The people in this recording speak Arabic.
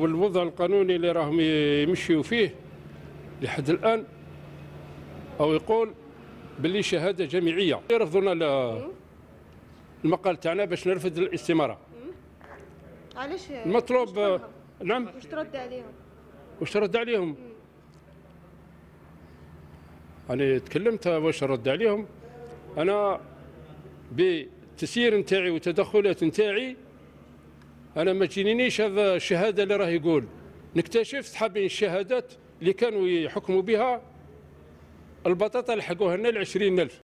والوضع القانوني اللي راهم يمشيوا فيه لحد الآن أو يقول باللي شهادة جامعيه ال- المقال تاعنا باش نرفض الاستمارة. علاش؟ المطلوب؟ نعم. واش ترد عليهم؟ واش رد عليهم؟ أنا تكلمت واش رد عليهم. أنا بالتسيير نتاعي والتدخلات نتاعي أنا ما تجينيش هذا الشهادة اللي راه يقول. نكتشف حابين الشهادات اللي كانوا يحكموا بها البطاطا لحقوها لنا ل 20000